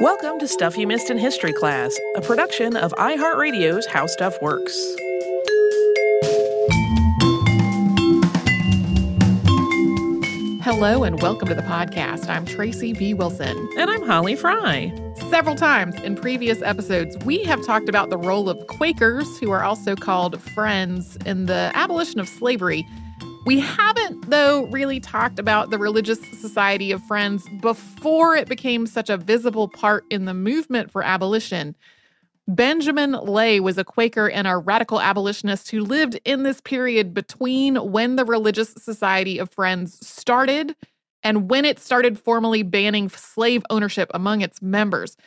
Welcome to Stuff You Missed in History Class, a production of iHeartRadio's How Stuff Works. Hello and welcome to the podcast. I'm Tracy V. Wilson. And I'm Holly Fry. Several times in previous episodes, we have talked about the role of Quakers, who are also called Friends, in the abolition of slavery. We haven't, though, really talked about the Religious Society of Friends before it became such a visible part in the movement for abolition. Benjamin Lay was a Quaker and a radical abolitionist who lived in this period between when the Religious Society of Friends started and when it started formally banning slave ownership among its members.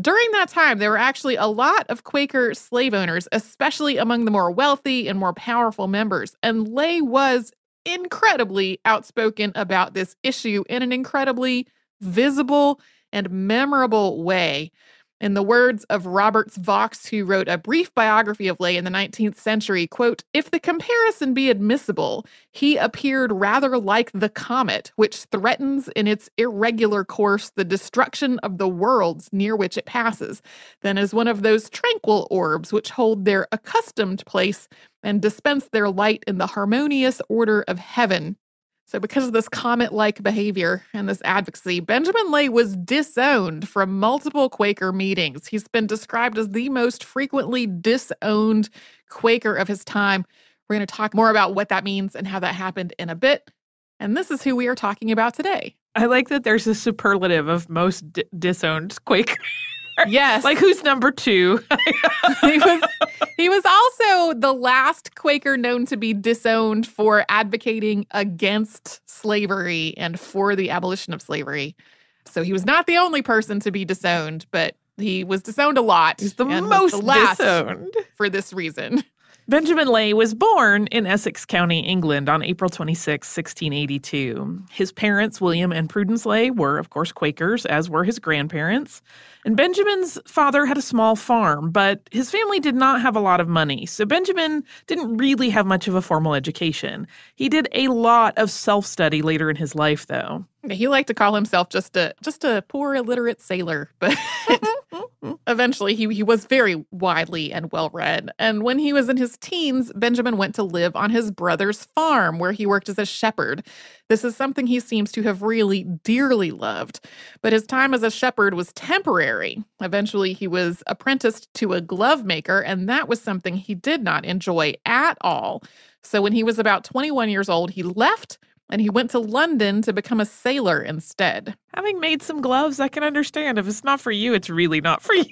During that time, there were actually a lot of Quaker slave owners, especially among the more wealthy and more powerful members. And Lay was incredibly outspoken about this issue in an incredibly visible and memorable way. In the words of Roberts Vaux, who wrote a brief biography of Lay in the 19th century, quote, if the comparison be admissible, he appeared rather like the comet, which threatens in its irregular course the destruction of the worlds near which it passes, than as one of those tranquil orbs which hold their accustomed place and dispense their light in the harmonious order of heaven. So, because of this comet like behavior and this advocacy, Benjamin Lay was disowned from multiple Quaker meetings. He's been described as the most frequently disowned Quaker of his time. We're going to talk more about what that means and how that happened in a bit. And this is who we are talking about today. I like that there's a superlative of most disowned Quaker. Yes. like who's number two? he was he was also the last Quaker known to be disowned for advocating against slavery and for the abolition of slavery. So he was not the only person to be disowned, but he was disowned a lot. He's the most the last disowned for this reason. Benjamin Lay was born in Essex County, England on April 26, 1682. His parents, William and Prudence Lay, were, of course, Quakers, as were his grandparents. And Benjamin's father had a small farm, but his family did not have a lot of money, so Benjamin didn't really have much of a formal education. He did a lot of self study later in his life, though. He liked to call himself just a just a poor illiterate sailor, but eventually he he was very widely and well read. And when he was in his teens, Benjamin went to live on his brother's farm where he worked as a shepherd. This is something he seems to have really dearly loved. But his time as a shepherd was temporary. Eventually he was apprenticed to a glove maker, and that was something he did not enjoy at all. So when he was about 21 years old, he left and he went to London to become a sailor instead. Having made some gloves, I can understand. If it's not for you, it's really not for you.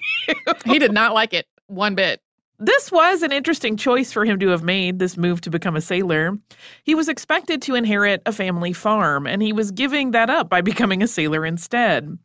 he did not like it one bit. This was an interesting choice for him to have made, this move to become a sailor. He was expected to inherit a family farm, and he was giving that up by becoming a sailor instead.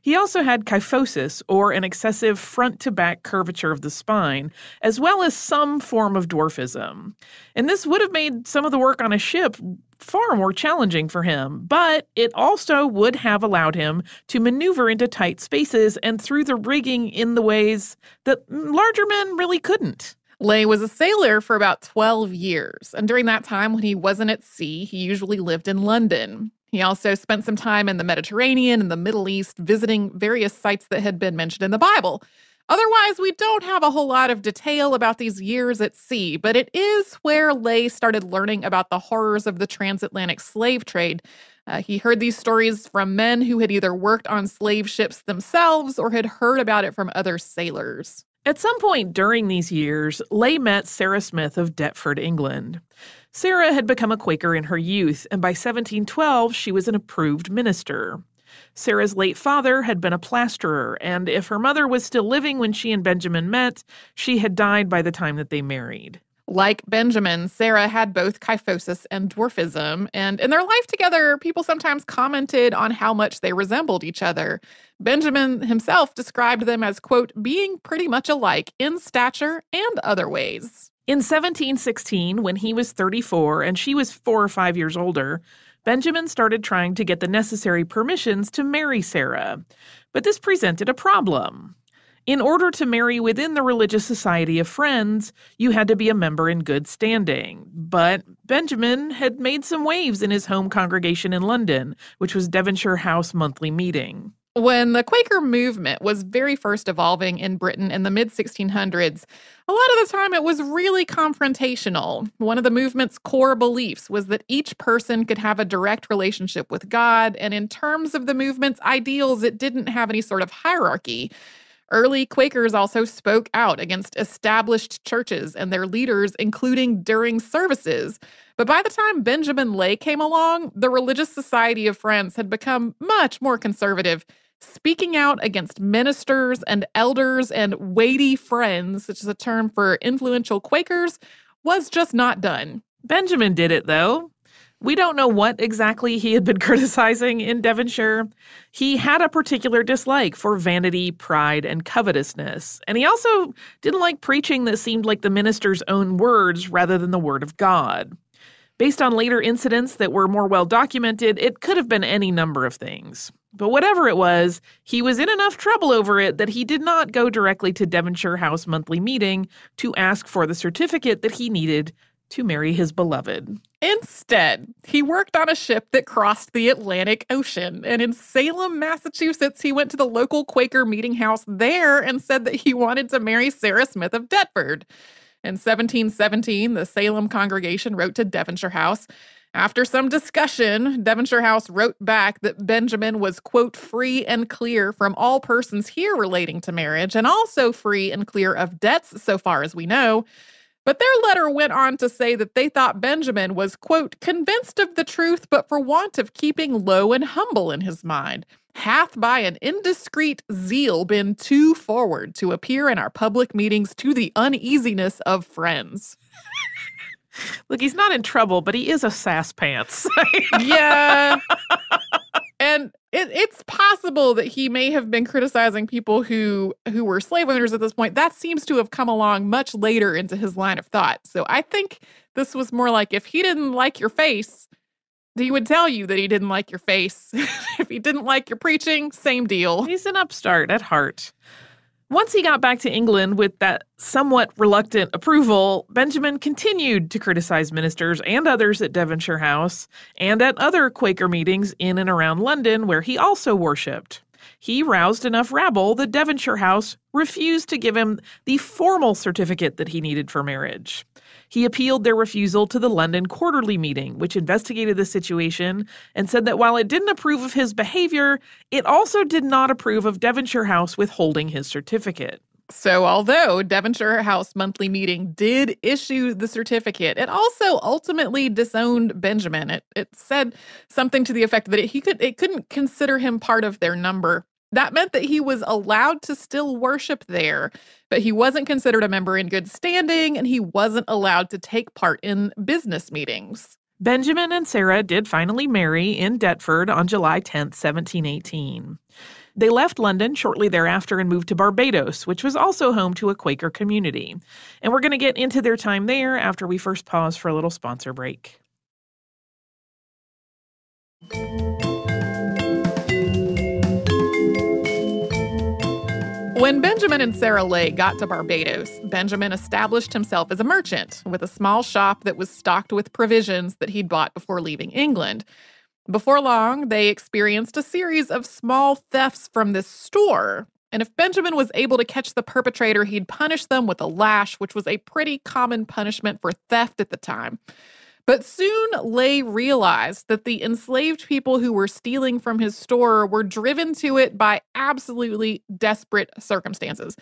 He also had kyphosis, or an excessive front to back curvature of the spine, as well as some form of dwarfism. And this would have made some of the work on a ship far more challenging for him, but it also would have allowed him to maneuver into tight spaces and through the rigging in the ways that larger men really couldn't. Lay was a sailor for about 12 years, and during that time, when he wasn't at sea, he usually lived in London. He also spent some time in the Mediterranean and the Middle East visiting various sites that had been mentioned in the Bible. Otherwise, we don't have a whole lot of detail about these years at sea, but it is where Lay started learning about the horrors of the transatlantic slave trade. Uh, he heard these stories from men who had either worked on slave ships themselves or had heard about it from other sailors. At some point during these years, Lay met Sarah Smith of Deptford, England. Sarah had become a Quaker in her youth, and by 1712 she was an approved minister. Sarah's late father had been a plasterer, and if her mother was still living when she and Benjamin met, she had died by the time that they married. Like Benjamin, Sarah had both kyphosis and dwarfism, and in their life together, people sometimes commented on how much they resembled each other. Benjamin himself described them as, quote, being pretty much alike in stature and other ways. In 1716, when he was 34 and she was four or five years older, Benjamin started trying to get the necessary permissions to marry Sarah. But this presented a problem. In order to marry within the Religious Society of Friends, you had to be a member in good standing. But Benjamin had made some waves in his home congregation in London, which was Devonshire House Monthly Meeting. When the Quaker movement was very first evolving in Britain in the mid 1600s, a lot of the time it was really confrontational. One of the movement's core beliefs was that each person could have a direct relationship with God, and in terms of the movement's ideals, it didn't have any sort of hierarchy. Early Quakers also spoke out against established churches and their leaders, including during services. But by the time Benjamin Lay came along, the Religious Society of Friends had become much more conservative, speaking out against ministers and elders and weighty friends, which is a term for influential Quakers, was just not done. Benjamin did it, though. We don't know what exactly he had been criticizing in Devonshire. He had a particular dislike for vanity, pride, and covetousness. And he also didn't like preaching that seemed like the minister's own words rather than the word of God. Based on later incidents that were more well documented, it could have been any number of things. But whatever it was, he was in enough trouble over it that he did not go directly to Devonshire House monthly meeting to ask for the certificate that he needed to marry his beloved. Instead, he worked on a ship that crossed the Atlantic Ocean. And in Salem, Massachusetts, he went to the local Quaker meeting house there and said that he wanted to marry Sarah Smith of Deptford. In 1717, the Salem congregation wrote to Devonshire House. After some discussion, Devonshire House wrote back that Benjamin was, quote, free and clear from all persons here relating to marriage, and also free and clear of debts, so far as we know. But their letter went on to say that they thought Benjamin was, quote, convinced of the truth, but for want of keeping low and humble in his mind, hath by an indiscreet zeal been too forward to appear in our public meetings to the uneasiness of friends. Look, he's not in trouble, but he is a sass pants. yeah. and it, it's possible that he may have been criticizing people who who were slave owners at this point. That seems to have come along much later into his line of thought. So I think this was more like if he didn't like your face, he would tell you that he didn't like your face. if he didn't like your preaching, same deal. He's an upstart at heart. Once he got back to England with that somewhat reluctant approval, Benjamin continued to criticize ministers and others at Devonshire House and at other Quaker meetings in and around London where he also worshipped. He roused enough rabble that Devonshire House refused to give him the formal certificate that he needed for marriage. He appealed their refusal to the London Quarterly meeting, which investigated the situation and said that while it didn't approve of his behavior, it also did not approve of Devonshire House withholding his certificate. So, although Devonshire House monthly meeting did issue the certificate, it also ultimately disowned Benjamin. It, it said something to the effect that it, he could it couldn't consider him part of their number that meant that he was allowed to still worship there, but he wasn't considered a member in good standing and he wasn't allowed to take part in business meetings. Benjamin and Sarah did finally marry in Deptford on July 10, 1718. They left London shortly thereafter and moved to Barbados, which was also home to a Quaker community. And we're going to get into their time there after we first pause for a little sponsor break. When Benjamin and Sarah Lay got to Barbados, Benjamin established himself as a merchant with a small shop that was stocked with provisions that he'd bought before leaving England. Before long, they experienced a series of small thefts from this store. And if Benjamin was able to catch the perpetrator, he'd punish them with a lash, which was a pretty common punishment for theft at the time. But soon Lay realized that the enslaved people who were stealing from his store were driven to it by absolutely desperate circumstances.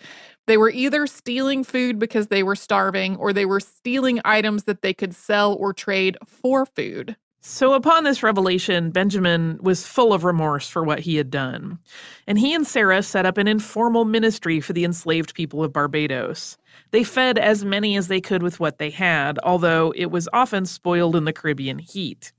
They were either stealing food because they were starving, or they were stealing items that they could sell or trade for food. So, upon this revelation, Benjamin was full of remorse for what he had done. And he and Sarah set up an informal ministry for the enslaved people of Barbados. They fed as many as they could with what they had, although it was often spoiled in the Caribbean heat.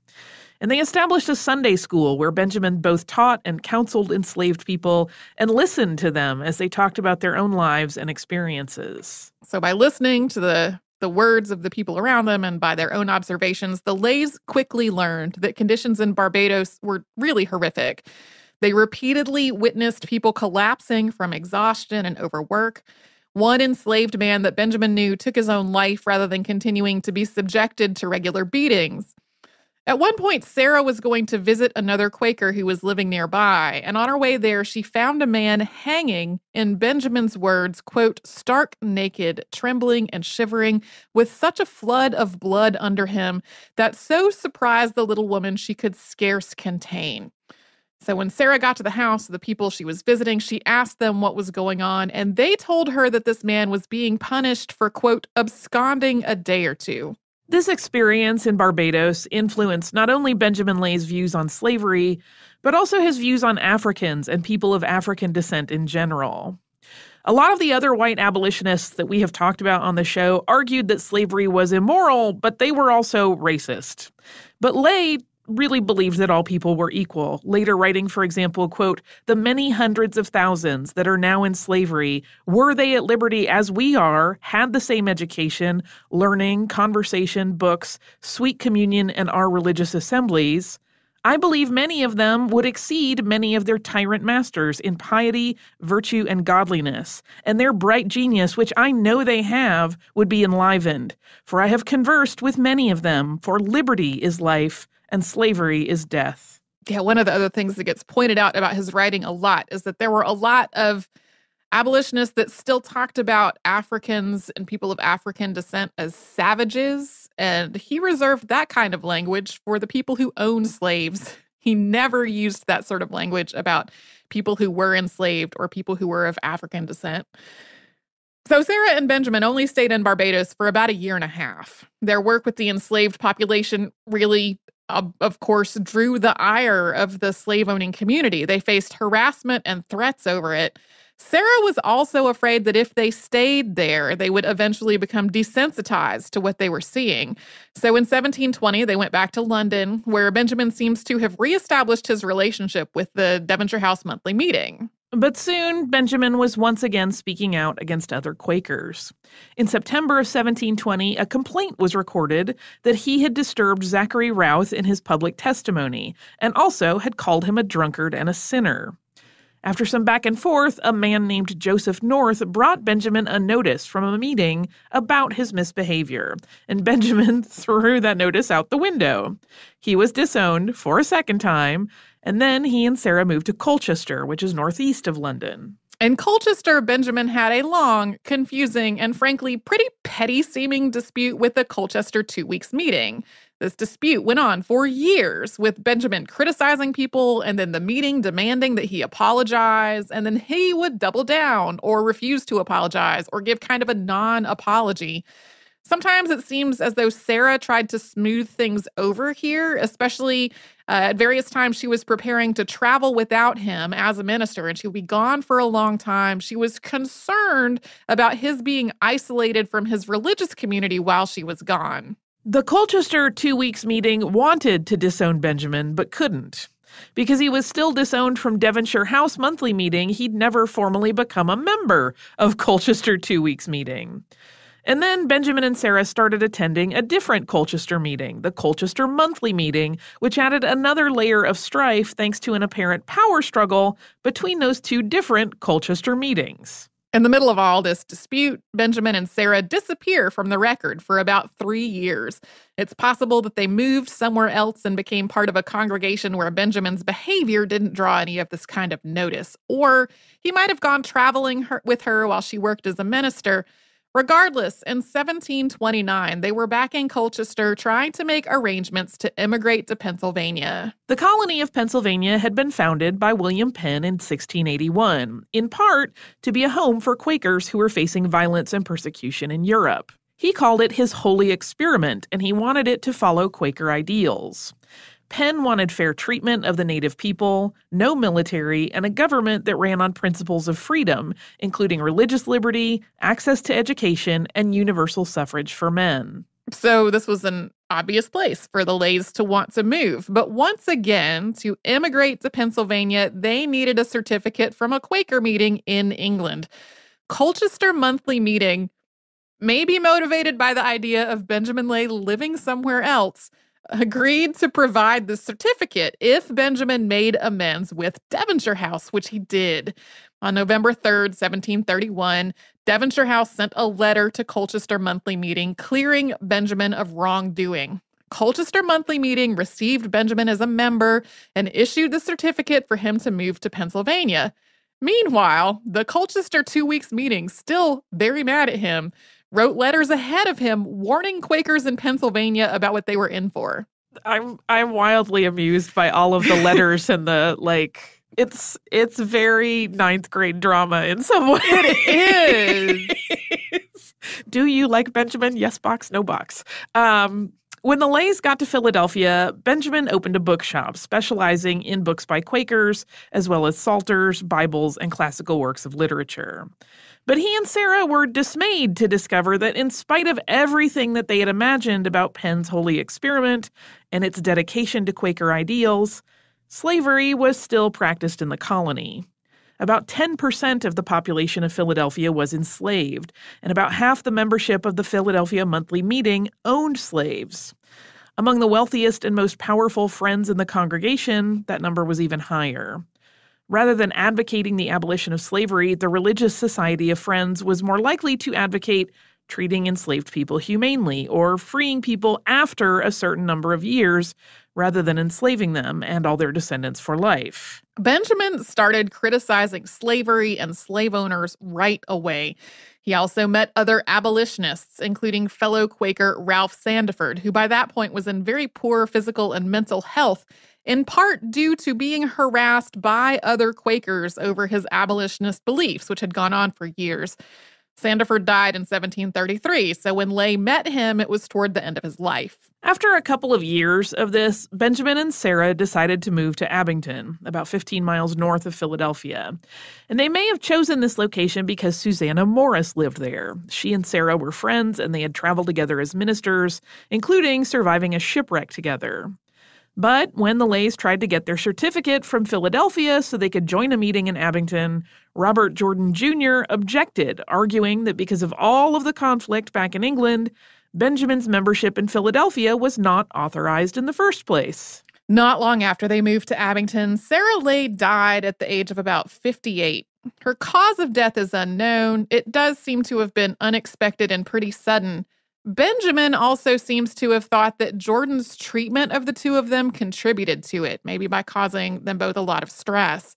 And they established a Sunday school where Benjamin both taught and counseled enslaved people and listened to them as they talked about their own lives and experiences. So, by listening to the the words of the people around them and by their own observations, the Lays quickly learned that conditions in Barbados were really horrific. They repeatedly witnessed people collapsing from exhaustion and overwork. One enslaved man that Benjamin knew took his own life rather than continuing to be subjected to regular beatings. At one point, Sarah was going to visit another Quaker who was living nearby, and on her way there, she found a man hanging, in Benjamin's words, quote, stark naked, trembling and shivering, with such a flood of blood under him that so surprised the little woman she could scarce contain. So when Sarah got to the house of the people she was visiting, she asked them what was going on, and they told her that this man was being punished for, quote, absconding a day or two. This experience in Barbados influenced not only Benjamin Lay's views on slavery, but also his views on Africans and people of African descent in general. A lot of the other white abolitionists that we have talked about on the show argued that slavery was immoral, but they were also racist. But Lay really believed that all people were equal, later writing, for example, quote, the many hundreds of thousands that are now in slavery, were they at liberty as we are, had the same education, learning, conversation, books, sweet communion, and our religious assemblies, I believe many of them would exceed many of their tyrant masters in piety, virtue, and godliness, and their bright genius, which I know they have, would be enlivened. For I have conversed with many of them, for liberty is life, and slavery is death. Yeah, one of the other things that gets pointed out about his writing a lot is that there were a lot of abolitionists that still talked about Africans and people of African descent as savages. And he reserved that kind of language for the people who owned slaves. He never used that sort of language about people who were enslaved or people who were of African descent. So, Sarah and Benjamin only stayed in Barbados for about a year and a half. Their work with the enslaved population really Uh, of course, drew the ire of the slave owning community. They faced harassment and threats over it. Sarah was also afraid that if they stayed there, they would eventually become desensitized to what they were seeing. So in 1720, they went back to London, where Benjamin seems to have reestablished his relationship with the Devonshire House Monthly Meeting. But soon, Benjamin was once again speaking out against other Quakers. In September of 1720, a complaint was recorded that he had disturbed Zachary Routh in his public testimony, and also had called him a drunkard and a sinner. After some back and forth, a man named Joseph North brought Benjamin a notice from a meeting about his misbehavior, and Benjamin threw that notice out the window. He was disowned for a second time, and then he and Sarah moved to Colchester, which is northeast of London. In Colchester, Benjamin had a long, confusing, and frankly pretty petty seeming dispute with the Colchester Two Weeks meeting. This dispute went on for years, with Benjamin criticizing people and then the meeting demanding that he apologize, and then he would double down or refuse to apologize or give kind of a non apology. Sometimes it seems as though Sarah tried to smooth things over here, especially uh, at various times she was preparing to travel without him as a minister, and she would be gone for a long time. She was concerned about his being isolated from his religious community while she was gone. The Colchester two weeks meeting wanted to disown Benjamin, but couldn't. Because he was still disowned from Devonshire House monthly meeting, he'd never formally become a member of Colchester two weeks meeting. And then Benjamin and Sarah started attending a different Colchester meeting, the Colchester Monthly Meeting, which added another layer of strife thanks to an apparent power struggle between those two different Colchester meetings. In the middle of all this dispute, Benjamin and Sarah disappear from the record for about three years. It's possible that they moved somewhere else and became part of a congregation where Benjamin's behavior didn't draw any of this kind of notice. Or he might have gone traveling her- with her while she worked as a minister. Regardless, in 1729, they were back in Colchester trying to make arrangements to immigrate to Pennsylvania. The colony of Pennsylvania had been founded by William Penn in 1681, in part to be a home for Quakers who were facing violence and persecution in Europe. He called it his holy experiment, and he wanted it to follow Quaker ideals. Penn wanted fair treatment of the native people, no military, and a government that ran on principles of freedom, including religious liberty, access to education, and universal suffrage for men. So, this was an obvious place for the Lays to want to move. But once again, to immigrate to Pennsylvania, they needed a certificate from a Quaker meeting in England. Colchester Monthly Meeting may be motivated by the idea of Benjamin Lay living somewhere else agreed to provide the certificate if Benjamin made amends with Devonshire House, which he did. On November 3rd, 1731, Devonshire House sent a letter to Colchester Monthly Meeting clearing Benjamin of wrongdoing. Colchester Monthly Meeting received Benjamin as a member and issued the certificate for him to move to Pennsylvania. Meanwhile, the Colchester Two Weeks Meeting, still very mad at him, wrote letters ahead of him warning Quakers in Pennsylvania about what they were in for. I'm I'm wildly amused by all of the letters and the like it's it's very ninth grade drama in some way. It is. Do you like Benjamin? Yes box, no box. Um when the Lays got to Philadelphia, Benjamin opened a bookshop specializing in books by Quakers, as well as Psalters, Bibles, and classical works of literature. But he and Sarah were dismayed to discover that, in spite of everything that they had imagined about Penn's holy experiment and its dedication to Quaker ideals, slavery was still practiced in the colony. About 10% of the population of Philadelphia was enslaved, and about half the membership of the Philadelphia Monthly Meeting owned slaves. Among the wealthiest and most powerful friends in the congregation, that number was even higher. Rather than advocating the abolition of slavery, the Religious Society of Friends was more likely to advocate treating enslaved people humanely or freeing people after a certain number of years rather than enslaving them and all their descendants for life. Benjamin started criticizing slavery and slave owners right away. He also met other abolitionists, including fellow Quaker Ralph Sandiford, who by that point was in very poor physical and mental health, in part due to being harassed by other Quakers over his abolitionist beliefs, which had gone on for years. Sandiford died in 1733, so when Lay met him, it was toward the end of his life. After a couple of years of this, Benjamin and Sarah decided to move to Abington, about 15 miles north of Philadelphia. And they may have chosen this location because Susanna Morris lived there. She and Sarah were friends and they had traveled together as ministers, including surviving a shipwreck together. But when the Lays tried to get their certificate from Philadelphia so they could join a meeting in Abington, Robert Jordan Jr. objected, arguing that because of all of the conflict back in England, Benjamin's membership in Philadelphia was not authorized in the first place. Not long after they moved to Abington, Sarah Lay died at the age of about 58. Her cause of death is unknown. It does seem to have been unexpected and pretty sudden. Benjamin also seems to have thought that Jordan's treatment of the two of them contributed to it, maybe by causing them both a lot of stress.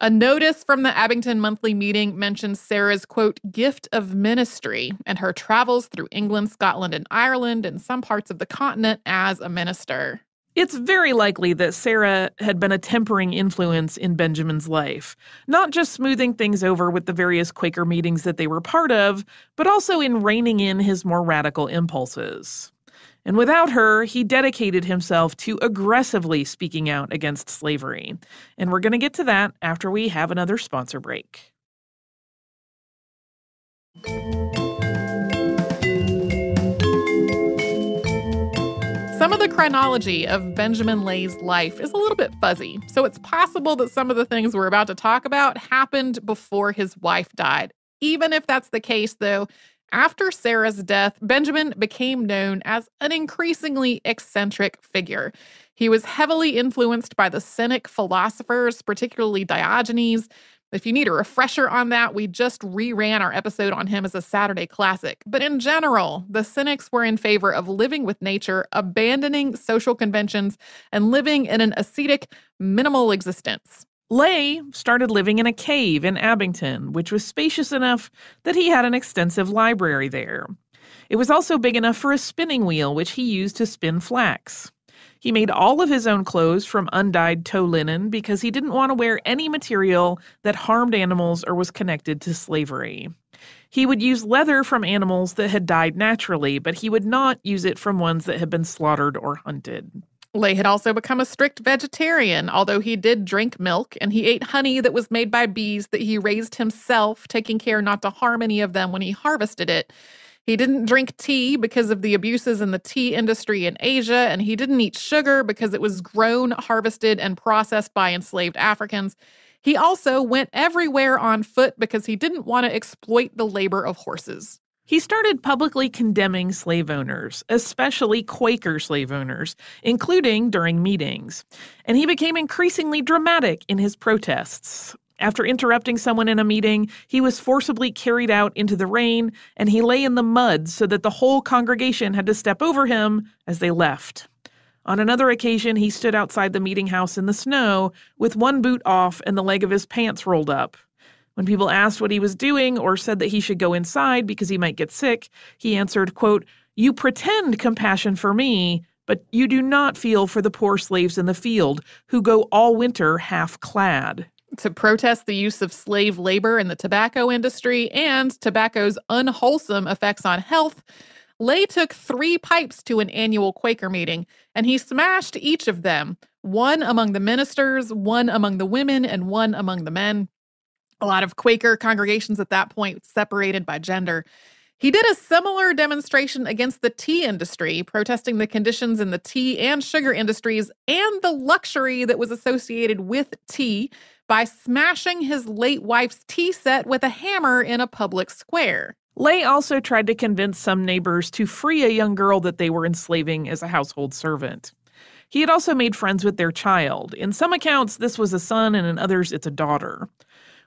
A notice from the Abington monthly meeting mentions Sarah's quote, gift of ministry and her travels through England, Scotland, and Ireland and some parts of the continent as a minister. It's very likely that Sarah had been a tempering influence in Benjamin's life, not just smoothing things over with the various Quaker meetings that they were part of, but also in reining in his more radical impulses. And without her, he dedicated himself to aggressively speaking out against slavery. And we're going to get to that after we have another sponsor break. Some of the chronology of Benjamin Lay's life is a little bit fuzzy, so it's possible that some of the things we're about to talk about happened before his wife died. Even if that's the case, though, after Sarah's death, Benjamin became known as an increasingly eccentric figure. He was heavily influenced by the Cynic philosophers, particularly Diogenes, if you need a refresher on that, we just reran our episode on him as a Saturday classic. But in general, the Cynics were in favor of living with nature, abandoning social conventions, and living in an ascetic, minimal existence. Lay started living in a cave in Abington, which was spacious enough that he had an extensive library there. It was also big enough for a spinning wheel, which he used to spin flax. He made all of his own clothes from undyed tow linen because he didn't want to wear any material that harmed animals or was connected to slavery. He would use leather from animals that had died naturally, but he would not use it from ones that had been slaughtered or hunted. Lay had also become a strict vegetarian, although he did drink milk and he ate honey that was made by bees that he raised himself, taking care not to harm any of them when he harvested it. He didn't drink tea because of the abuses in the tea industry in Asia, and he didn't eat sugar because it was grown, harvested, and processed by enslaved Africans. He also went everywhere on foot because he didn't want to exploit the labor of horses. He started publicly condemning slave owners, especially Quaker slave owners, including during meetings. And he became increasingly dramatic in his protests. After interrupting someone in a meeting, he was forcibly carried out into the rain and he lay in the mud so that the whole congregation had to step over him as they left. On another occasion, he stood outside the meeting house in the snow with one boot off and the leg of his pants rolled up. When people asked what he was doing or said that he should go inside because he might get sick, he answered, quote, You pretend compassion for me, but you do not feel for the poor slaves in the field who go all winter half clad to protest the use of slave labor in the tobacco industry and tobacco's unwholesome effects on health, Lay took three pipes to an annual Quaker meeting, and he smashed each of them one among the ministers, one among the women, and one among the men. A lot of Quaker congregations at that point separated by gender. He did a similar demonstration against the tea industry, protesting the conditions in the tea and sugar industries and the luxury that was associated with tea by smashing his late wife's tea set with a hammer in a public square. Lay also tried to convince some neighbors to free a young girl that they were enslaving as a household servant. He had also made friends with their child. In some accounts, this was a son, and in others, it's a daughter.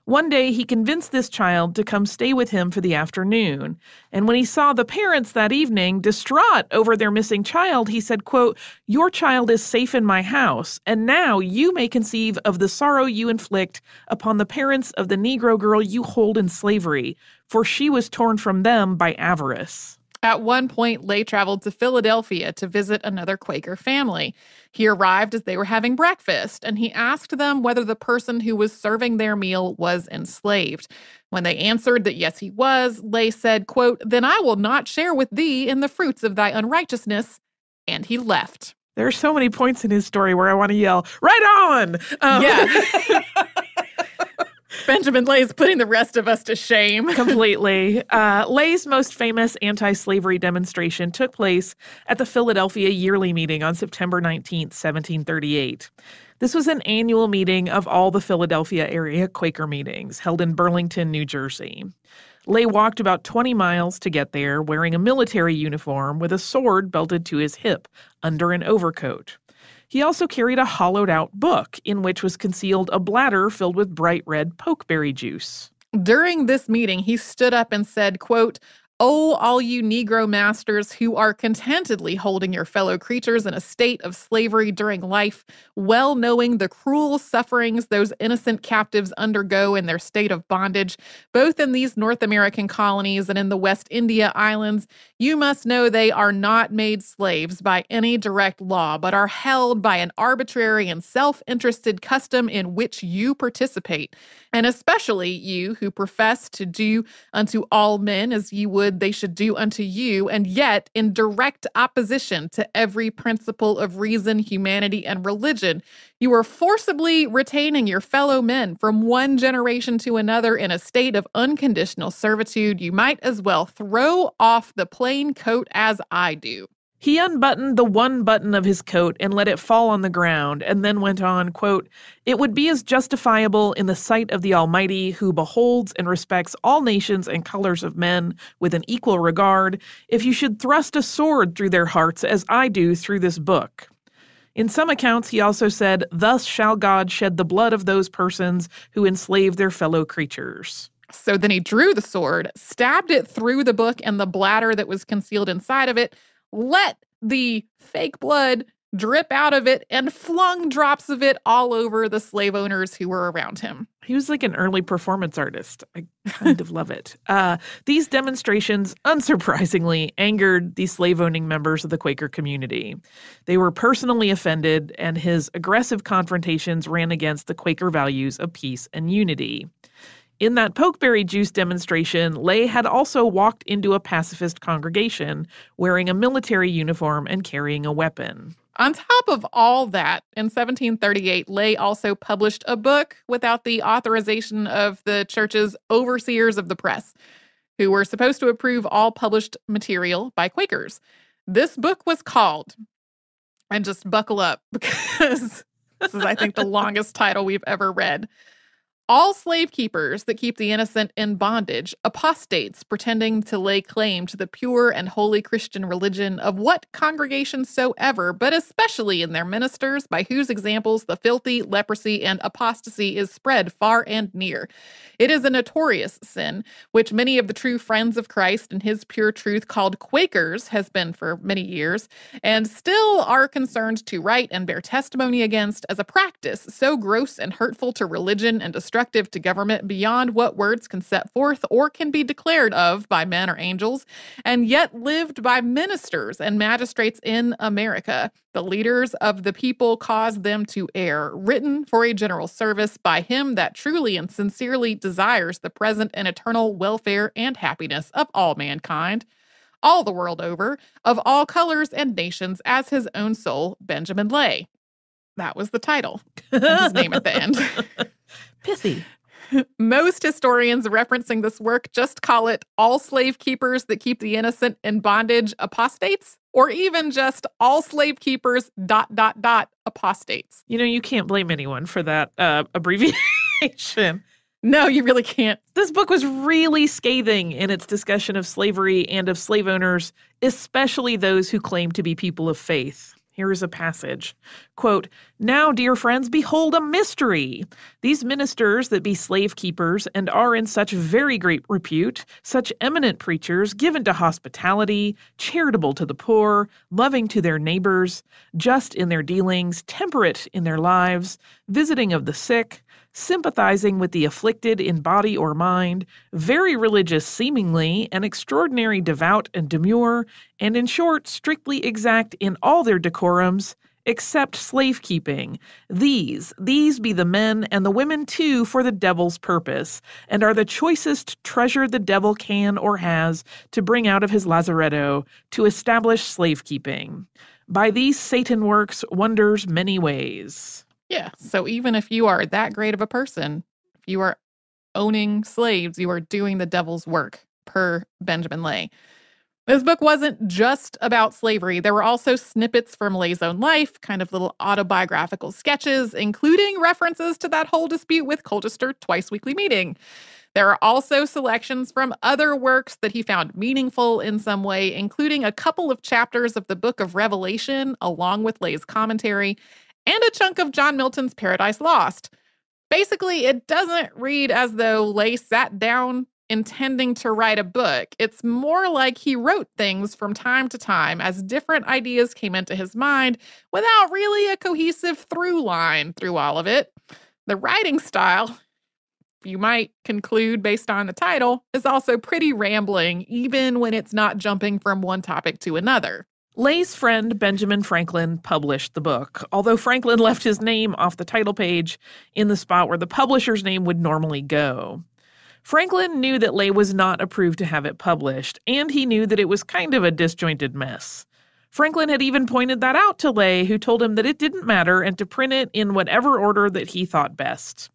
One day, he convinced this child to come stay with him for the afternoon. And when he saw the parents that evening, distraught over their missing child, he said, quote, Your child is safe in my house, and now you may conceive of the sorrow you inflict upon the parents of the Negro girl you hold in slavery, for she was torn from them by avarice. At one point, Lay traveled to Philadelphia to visit another Quaker family. He arrived as they were having breakfast, and he asked them whether the person who was serving their meal was enslaved. When they answered that yes, he was, Lay said, quote, Then I will not share with thee in the fruits of thy unrighteousness. And he left. There are so many points in his story where I want to yell, right on! Um, yeah. Benjamin Lay is putting the rest of us to shame. Completely. Uh, Lay's most famous anti slavery demonstration took place at the Philadelphia Yearly Meeting on September 19, 1738. This was an annual meeting of all the Philadelphia area Quaker meetings held in Burlington, New Jersey. Lay walked about 20 miles to get there wearing a military uniform with a sword belted to his hip under an overcoat. He also carried a hollowed out book in which was concealed a bladder filled with bright red pokeberry juice. During this meeting, he stood up and said, quote, Oh, all you Negro masters who are contentedly holding your fellow creatures in a state of slavery during life, well knowing the cruel sufferings those innocent captives undergo in their state of bondage, both in these North American colonies and in the West India Islands, you must know they are not made slaves by any direct law, but are held by an arbitrary and self interested custom in which you participate. And especially you who profess to do unto all men as ye would would they should do unto you, and yet in direct opposition to every principle of reason, humanity, and religion. You are forcibly retaining your fellow men from one generation to another in a state of unconditional servitude. You might as well throw off the plain coat as I do. He unbuttoned the one button of his coat and let it fall on the ground, and then went on, quote, It would be as justifiable in the sight of the Almighty, who beholds and respects all nations and colors of men with an equal regard, if you should thrust a sword through their hearts as I do through this book. In some accounts, he also said, Thus shall God shed the blood of those persons who enslave their fellow creatures. So then he drew the sword, stabbed it through the book and the bladder that was concealed inside of it, let the fake blood drip out of it and flung drops of it all over the slave owners who were around him. He was like an early performance artist. I kind of love it. Uh, these demonstrations, unsurprisingly, angered the slave owning members of the Quaker community. They were personally offended, and his aggressive confrontations ran against the Quaker values of peace and unity. In that pokeberry juice demonstration, Lay had also walked into a pacifist congregation wearing a military uniform and carrying a weapon. On top of all that, in 1738, Lay also published a book without the authorization of the church's overseers of the press, who were supposed to approve all published material by Quakers. This book was called, and just buckle up because this is, I think, the longest title we've ever read all slave keepers that keep the innocent in bondage, apostates pretending to lay claim to the pure and holy Christian religion of what congregation soever, but especially in their ministers, by whose examples the filthy, leprosy, and apostasy is spread far and near. It is a notorious sin, which many of the true friends of Christ and his pure truth called Quakers has been for many years, and still are concerned to write and bear testimony against as a practice so gross and hurtful to religion and destructive to government beyond what words can set forth or can be declared of by men or angels, and yet lived by ministers and magistrates in America. The leaders of the people cause them to err, written for a general service by him that truly and sincerely desires the present and eternal welfare and happiness of all mankind all the world over, of all colors and nations, as his own soul, Benjamin Lay. That was the title, his name at the end. Pithy. Most historians referencing this work just call it all slave keepers that keep the innocent in bondage apostates, or even just all slave keepers dot dot dot apostates. You know, you can't blame anyone for that uh, abbreviation. No, you really can't. This book was really scathing in its discussion of slavery and of slave owners, especially those who claim to be people of faith. Here is a passage. Quote, Now, dear friends, behold a mystery. These ministers that be slave keepers and are in such very great repute, such eminent preachers, given to hospitality, charitable to the poor, loving to their neighbors, just in their dealings, temperate in their lives, visiting of the sick, sympathizing with the afflicted in body or mind, very religious seemingly, and extraordinary devout and demure, and in short, strictly exact in all their decorums, except slave keeping. These, these be the men and the women too for the devil's purpose, and are the choicest treasure the devil can or has to bring out of his lazaretto to establish slave keeping. By these Satan works wonders many ways. Yeah. So even if you are that great of a person, if you are owning slaves, you are doing the devil's work, per Benjamin Lay. This book wasn't just about slavery. There were also snippets from Lay's own life, kind of little autobiographical sketches, including references to that whole dispute with Colchester twice weekly meeting. There are also selections from other works that he found meaningful in some way, including a couple of chapters of the book of Revelation, along with Lay's commentary, and a chunk of John Milton's Paradise Lost. Basically, it doesn't read as though Lay sat down intending to write a book. It's more like he wrote things from time to time as different ideas came into his mind without really a cohesive through line through all of it. The writing style, you might conclude based on the title, is also pretty rambling, even when it's not jumping from one topic to another. Lay's friend Benjamin Franklin published the book, although Franklin left his name off the title page in the spot where the publisher's name would normally go. Franklin knew that Lay was not approved to have it published, and he knew that it was kind of a disjointed mess. Franklin had even pointed that out to Lay, who told him that it didn't matter and to print it in whatever order that he thought best.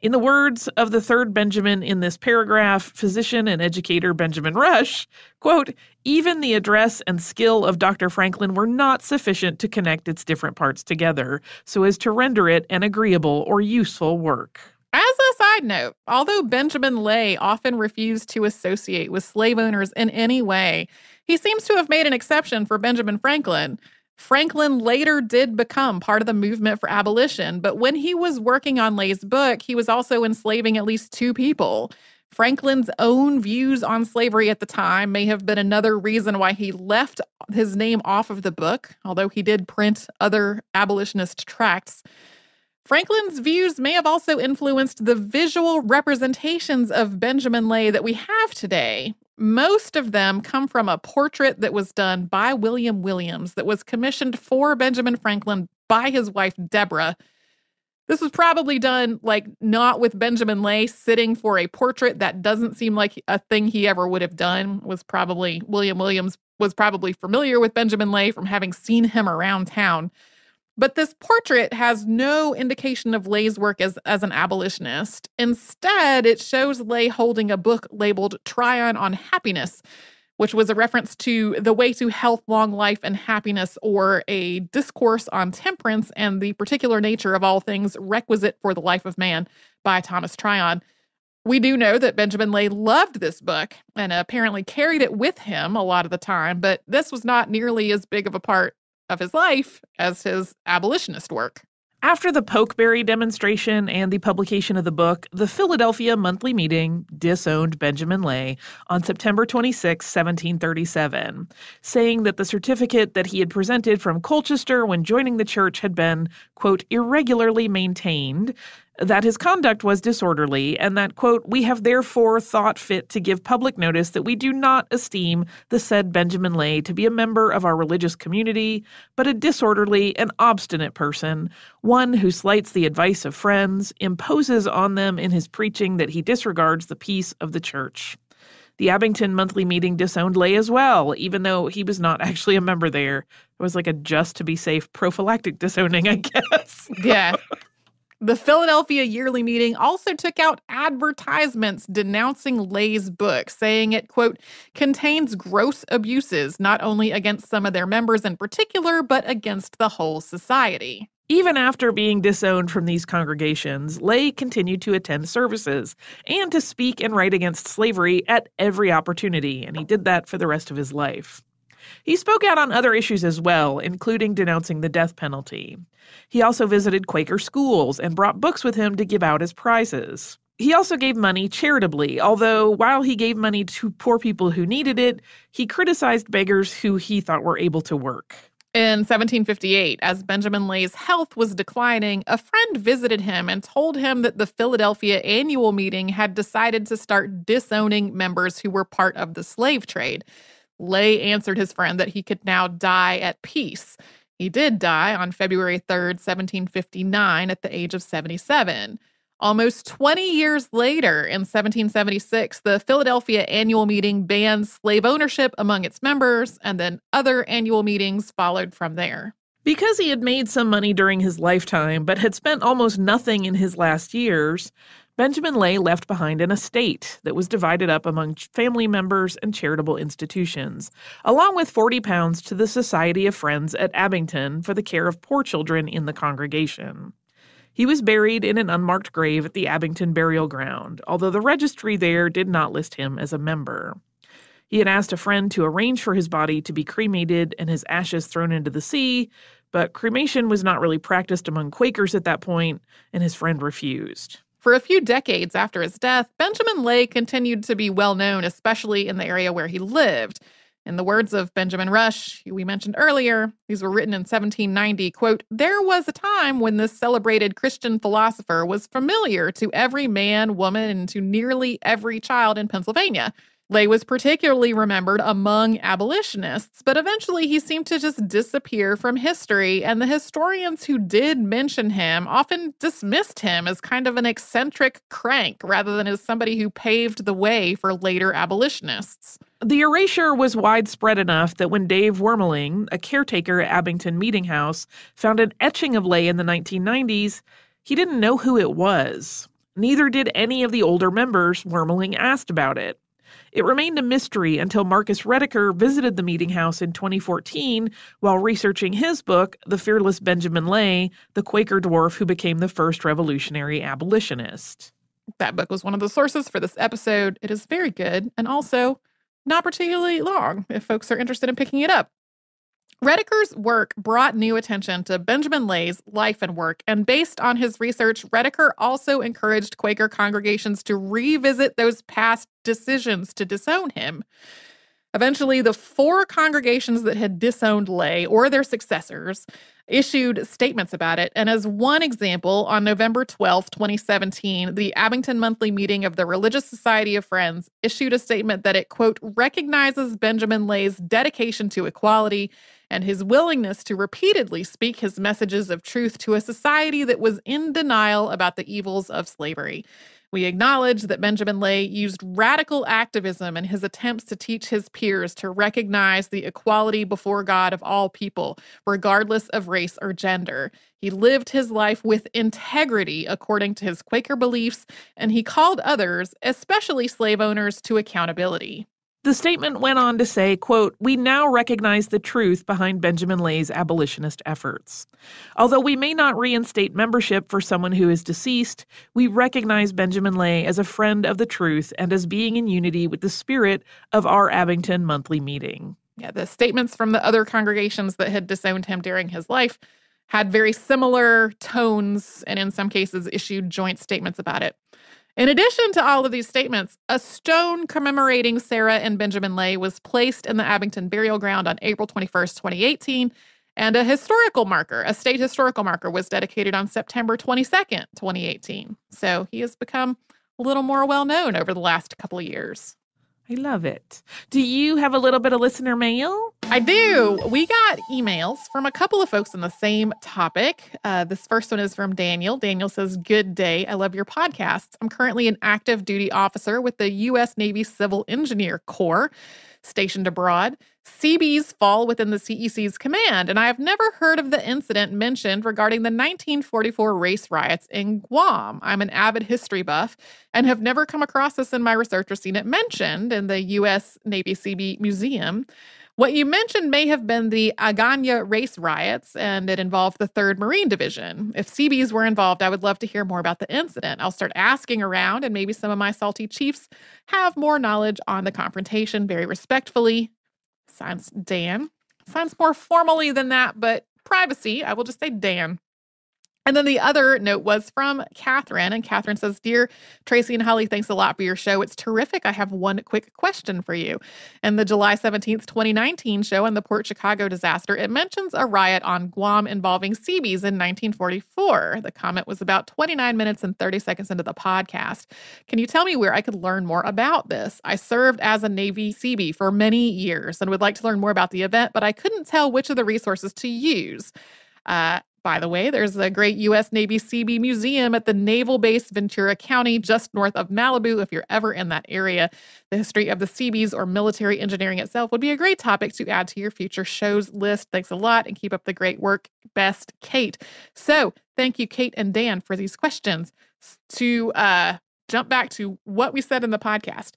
In the words of the third Benjamin in this paragraph, physician and educator Benjamin Rush, quote, even the address and skill of Dr. Franklin were not sufficient to connect its different parts together so as to render it an agreeable or useful work. As side note, although Benjamin Lay often refused to associate with slave owners in any way, he seems to have made an exception for Benjamin Franklin. Franklin later did become part of the movement for abolition, but when he was working on Lay's book, he was also enslaving at least two people. Franklin's own views on slavery at the time may have been another reason why he left his name off of the book, although he did print other abolitionist tracts. Franklin's views may have also influenced the visual representations of Benjamin Lay that we have today. Most of them come from a portrait that was done by William Williams that was commissioned for Benjamin Franklin by his wife, Deborah. This was probably done like not with Benjamin Lay sitting for a portrait that doesn't seem like a thing he ever would have done. Was probably William Williams was probably familiar with Benjamin Lay from having seen him around town. But this portrait has no indication of Lay's work as, as an abolitionist. Instead, it shows Lay holding a book labeled Tryon on Happiness, which was a reference to the way to health, long life, and happiness, or a discourse on temperance and the particular nature of all things requisite for the life of man by Thomas Tryon. We do know that Benjamin Lay loved this book and apparently carried it with him a lot of the time, but this was not nearly as big of a part of his life as his abolitionist work. After the Pokeberry demonstration and the publication of the book, the Philadelphia Monthly Meeting disowned Benjamin Lay on September 26, 1737, saying that the certificate that he had presented from Colchester when joining the church had been, quote, irregularly maintained, that his conduct was disorderly, and that, quote, we have therefore thought fit to give public notice that we do not esteem the said Benjamin Lay to be a member of our religious community, but a disorderly and obstinate person, one who slights the advice of friends, imposes on them in his preaching that he disregards the peace of the church. The Abington monthly meeting disowned Lay as well, even though he was not actually a member there. It was like a just to be safe prophylactic disowning, I guess. Yeah. The Philadelphia Yearly Meeting also took out advertisements denouncing Lay's book, saying it, quote, contains gross abuses, not only against some of their members in particular, but against the whole society. Even after being disowned from these congregations, Lay continued to attend services and to speak and write against slavery at every opportunity, and he did that for the rest of his life. He spoke out on other issues as well, including denouncing the death penalty. He also visited Quaker schools and brought books with him to give out as prizes. He also gave money charitably, although while he gave money to poor people who needed it, he criticized beggars who he thought were able to work. In 1758, as Benjamin Lay's health was declining, a friend visited him and told him that the Philadelphia annual meeting had decided to start disowning members who were part of the slave trade. Lay answered his friend that he could now die at peace. He did die on February 3rd, 1759, at the age of 77. Almost 20 years later, in 1776, the Philadelphia annual meeting banned slave ownership among its members, and then other annual meetings followed from there. Because he had made some money during his lifetime, but had spent almost nothing in his last years, Benjamin Lay left behind an estate that was divided up among family members and charitable institutions, along with 40 pounds to the Society of Friends at Abington for the care of poor children in the congregation. He was buried in an unmarked grave at the Abington Burial Ground, although the registry there did not list him as a member. He had asked a friend to arrange for his body to be cremated and his ashes thrown into the sea, but cremation was not really practiced among Quakers at that point, and his friend refused. For a few decades after his death, Benjamin Lay continued to be well known, especially in the area where he lived. In the words of Benjamin Rush, who we mentioned earlier, these were written in 1790, quote, There was a time when this celebrated Christian philosopher was familiar to every man, woman, and to nearly every child in Pennsylvania. Lay was particularly remembered among abolitionists, but eventually he seemed to just disappear from history, and the historians who did mention him often dismissed him as kind of an eccentric crank rather than as somebody who paved the way for later abolitionists. The erasure was widespread enough that when Dave Wermeling, a caretaker at Abington Meeting House, found an etching of Lay in the 1990s, he didn't know who it was. Neither did any of the older members Wermeling asked about it. It remained a mystery until Marcus Rediker visited the meeting house in 2014 while researching his book, The Fearless Benjamin Lay, the Quaker dwarf who became the first revolutionary abolitionist. That book was one of the sources for this episode. It is very good and also not particularly long if folks are interested in picking it up. Rediker's work brought new attention to Benjamin Lay's life and work, and based on his research, Rediker also encouraged Quaker congregations to revisit those past decisions to disown him. Eventually, the four congregations that had disowned Lay or their successors issued statements about it. And as one example, on November 12, 2017, the Abington Monthly Meeting of the Religious Society of Friends issued a statement that it, quote, recognizes Benjamin Lay's dedication to equality and his willingness to repeatedly speak his messages of truth to a society that was in denial about the evils of slavery. We acknowledge that Benjamin Lay used radical activism in his attempts to teach his peers to recognize the equality before God of all people, regardless of race or gender. He lived his life with integrity according to his Quaker beliefs, and he called others, especially slave owners, to accountability. The statement went on to say, quote, We now recognize the truth behind Benjamin Lay's abolitionist efforts. Although we may not reinstate membership for someone who is deceased, we recognize Benjamin Lay as a friend of the truth and as being in unity with the spirit of our Abington monthly meeting. Yeah, the statements from the other congregations that had disowned him during his life had very similar tones and, in some cases, issued joint statements about it. In addition to all of these statements, a stone commemorating Sarah and Benjamin Lay was placed in the Abington burial ground on April 21st, 2018, and a historical marker, a state historical marker, was dedicated on September 22nd, 2018. So he has become a little more well known over the last couple of years. I love it. Do you have a little bit of listener mail? I do. We got emails from a couple of folks on the same topic. Uh, this first one is from Daniel. Daniel says, Good day. I love your podcasts. I'm currently an active duty officer with the U.S. Navy Civil Engineer Corps stationed abroad. Seabees fall within the CEC's command, and I have never heard of the incident mentioned regarding the 1944 race riots in Guam. I'm an avid history buff and have never come across this in my research or seen it mentioned in the U.S. Navy Seabee Museum. What you mentioned may have been the Agana race riots, and it involved the 3rd Marine Division. If Seabees were involved, I would love to hear more about the incident. I'll start asking around, and maybe some of my salty chiefs have more knowledge on the confrontation. Very respectfully, signs Dan. Sounds more formally than that, but privacy, I will just say Dan. And then the other note was from Catherine. And Catherine says, Dear Tracy and Holly, thanks a lot for your show. It's terrific. I have one quick question for you. In the July 17th, 2019 show on the Port Chicago disaster, it mentions a riot on Guam involving Seabees in 1944. The comment was about 29 minutes and 30 seconds into the podcast. Can you tell me where I could learn more about this? I served as a Navy Seabee for many years and would like to learn more about the event, but I couldn't tell which of the resources to use. Uh, by the way, there's a great U.S. Navy Seabee Museum at the Naval Base Ventura County, just north of Malibu. If you're ever in that area, the history of the Seabees or military engineering itself would be a great topic to add to your future shows list. Thanks a lot and keep up the great work. Best, Kate. So, thank you, Kate and Dan, for these questions. To uh, jump back to what we said in the podcast,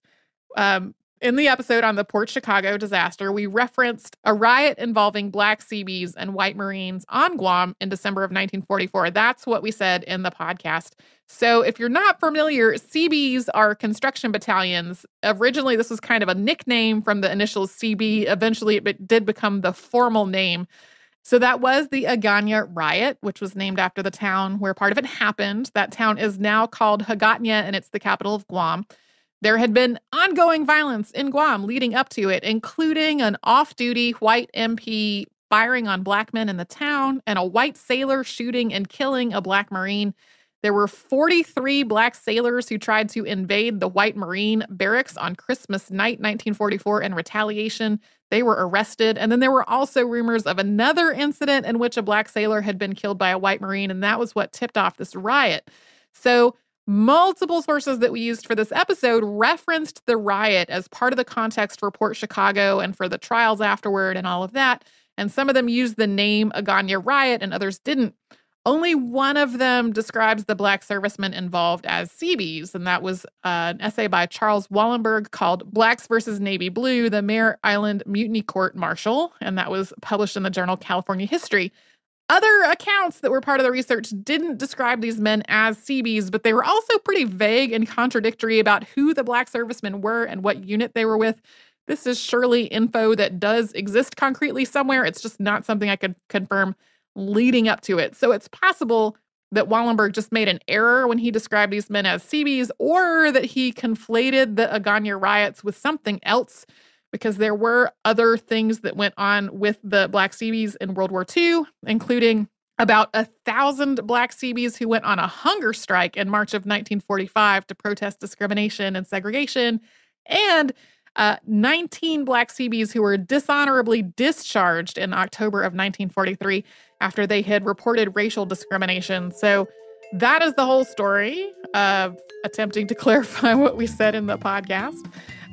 um, in the episode on the Port Chicago disaster, we referenced a riot involving black Seabees and white Marines on Guam in December of 1944. That's what we said in the podcast. So, if you're not familiar, Seabees are construction battalions. Originally, this was kind of a nickname from the initials CB. Eventually, it did become the formal name. So, that was the Agana riot, which was named after the town where part of it happened. That town is now called Hagåtña, and it's the capital of Guam. There had been ongoing violence in Guam leading up to it, including an off duty white MP firing on black men in the town and a white sailor shooting and killing a black Marine. There were 43 black sailors who tried to invade the white Marine barracks on Christmas night, 1944, in retaliation. They were arrested. And then there were also rumors of another incident in which a black sailor had been killed by a white Marine, and that was what tipped off this riot. So Multiple sources that we used for this episode referenced the riot as part of the context for Port Chicago and for the trials afterward and all of that. And some of them used the name Agana riot and others didn't. Only one of them describes the black servicemen involved as Seabees, and that was uh, an essay by Charles Wollenberg called Blacks versus Navy Blue, the Mare Island Mutiny Court Martial, and that was published in the journal California History. Other accounts that were part of the research didn't describe these men as Seabees, but they were also pretty vague and contradictory about who the black servicemen were and what unit they were with. This is surely info that does exist concretely somewhere. It's just not something I could confirm leading up to it. So it's possible that Wollenberg just made an error when he described these men as Seabees, or that he conflated the Agana riots with something else because there were other things that went on with the Black Seabees in World War II, including about a thousand Black Seabees who went on a hunger strike in March of 1945 to protest discrimination and segregation, and uh, 19 Black Seabees who were dishonorably discharged in October of 1943 after they had reported racial discrimination. So that is the whole story of attempting to clarify what we said in the podcast.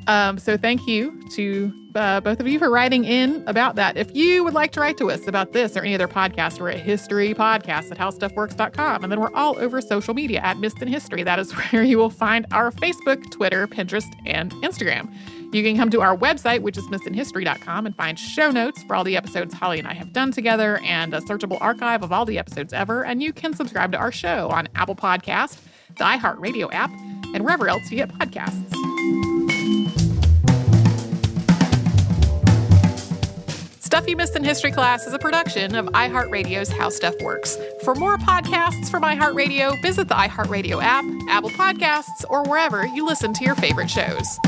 Um, so thank you to uh, both of you for writing in about that. If you would like to write to us about this or any other podcast, we're at historypodcast at howstuffworks.com. And then we're all over social media at Missed History. That is where you will find our Facebook, Twitter, Pinterest, and Instagram. You can come to our website, which is missedinhistory.com, and find show notes for all the episodes Holly and I have done together and a searchable archive of all the episodes ever. And you can subscribe to our show on Apple Podcast, the iHeartRadio app, and wherever else you get podcasts. Stuff You Missed in History Class is a production of iHeartRadio's How Stuff Works. For more podcasts from iHeartRadio, visit the iHeartRadio app, Apple Podcasts, or wherever you listen to your favorite shows.